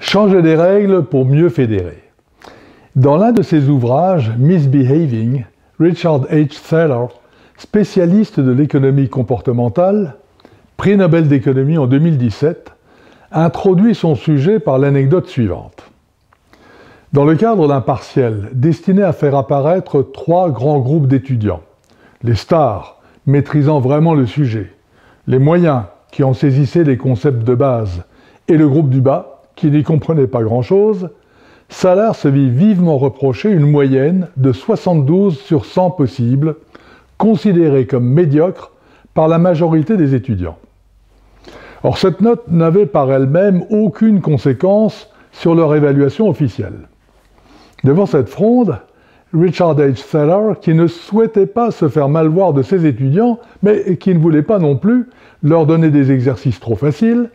Changer des règles pour mieux fédérer. Dans l'un de ses ouvrages, Misbehaving, Richard H. Thaler, spécialiste de l'économie comportementale, prix Nobel d'économie en 2017, introduit son sujet par l'anecdote suivante. Dans le cadre d'un partiel destiné à faire apparaître trois grands groupes d'étudiants, les stars maîtrisant vraiment le sujet, les moyens qui en saisissaient les concepts de base et le groupe du bas qui n'y comprenait pas grand-chose, Salar se vit vivement reprocher une moyenne de 72 sur 100 possibles, considérée comme médiocre par la majorité des étudiants. Or, cette note n'avait par elle-même aucune conséquence sur leur évaluation officielle. Devant cette fronde, Richard H. Thaler, qui ne souhaitait pas se faire mal voir de ses étudiants, mais qui ne voulait pas non plus leur donner des exercices trop faciles,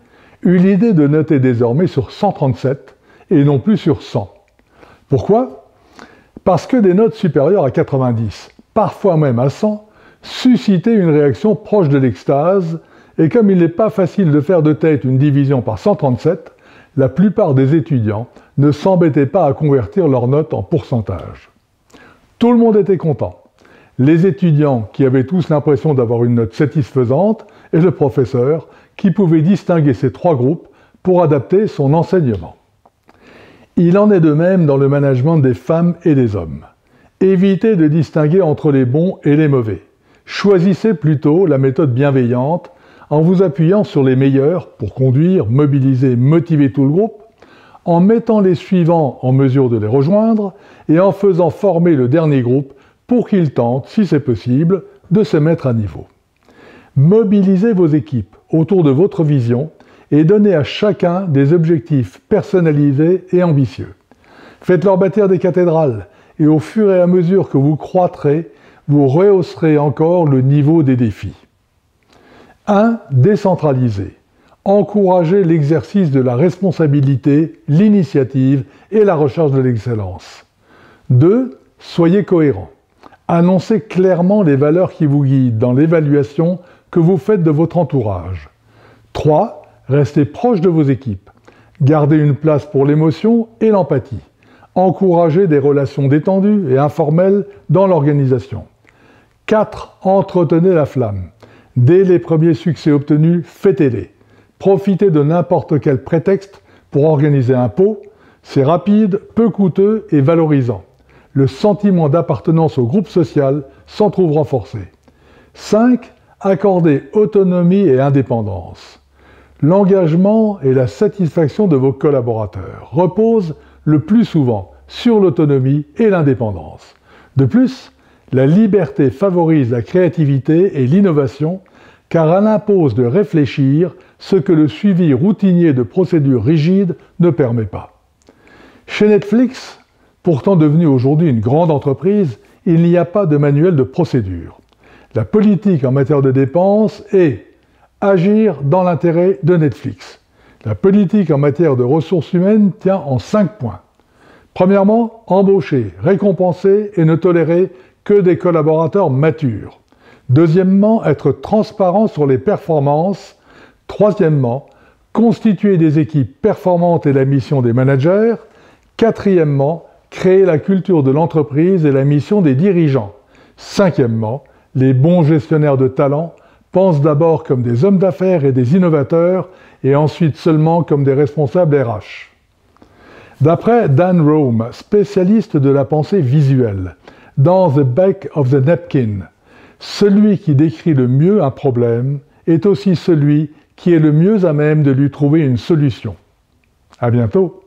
l'idée de noter désormais sur 137 et non plus sur 100. Pourquoi? Parce que des notes supérieures à 90, parfois même à 100, suscitaient une réaction proche de l'extase, et comme il n'est pas facile de faire de tête une division par 137, la plupart des étudiants ne s'embêtaient pas à convertir leurs notes en pourcentage. Tout le monde était content. Les étudiants qui avaient tous l'impression d'avoir une note satisfaisante et le professeur qui pouvait distinguer ces trois groupes pour adapter son enseignement. Il en est de même dans le management des femmes et des hommes. Évitez de distinguer entre les bons et les mauvais. Choisissez plutôt la méthode bienveillante en vous appuyant sur les meilleurs pour conduire, mobiliser, motiver tout le groupe, en mettant les suivants en mesure de les rejoindre et en faisant former le dernier groupe pour qu'ils tentent, si c'est possible, de se mettre à niveau. Mobilisez vos équipes autour de votre vision et donnez à chacun des objectifs personnalisés et ambitieux. Faites-leur bâtir des cathédrales et au fur et à mesure que vous croîtrez, vous rehausserez encore le niveau des défis. 1. Décentraliser. Encouragez l'exercice de la responsabilité, l'initiative et la recherche de l'excellence. 2. Soyez cohérent. Annoncez clairement les valeurs qui vous guident dans l'évaluation vous faites de votre entourage. 3. Restez proche de vos équipes. Gardez une place pour l'émotion et l'empathie. Encouragez des relations détendues et informelles dans l'organisation. 4. Entretenez la flamme. Dès les premiers succès obtenus, fêtez-les. Profitez de n'importe quel prétexte pour organiser un pot. C'est rapide, peu coûteux et valorisant. Le sentiment d'appartenance au groupe social s'en trouve renforcé. 5. Accordez autonomie et indépendance. L'engagement et la satisfaction de vos collaborateurs reposent le plus souvent sur l'autonomie et l'indépendance. De plus, la liberté favorise la créativité et l'innovation car elle impose de réfléchir ce que le suivi routinier de procédures rigides ne permet pas. Chez Netflix, pourtant devenu aujourd'hui une grande entreprise, il n'y a pas de manuel de procédure. La politique en matière de dépenses est agir dans l'intérêt de Netflix. La politique en matière de ressources humaines tient en cinq points. Premièrement, embaucher, récompenser et ne tolérer que des collaborateurs matures. Deuxièmement, être transparent sur les performances. Troisièmement, constituer des équipes performantes et la mission des managers. Quatrièmement, créer la culture de l'entreprise et la mission des dirigeants. Cinquièmement, les bons gestionnaires de talent pensent d'abord comme des hommes d'affaires et des innovateurs et ensuite seulement comme des responsables RH. D'après Dan Rome, spécialiste de la pensée visuelle, dans The Back of the Napkin, celui qui décrit le mieux un problème est aussi celui qui est le mieux à même de lui trouver une solution. À bientôt!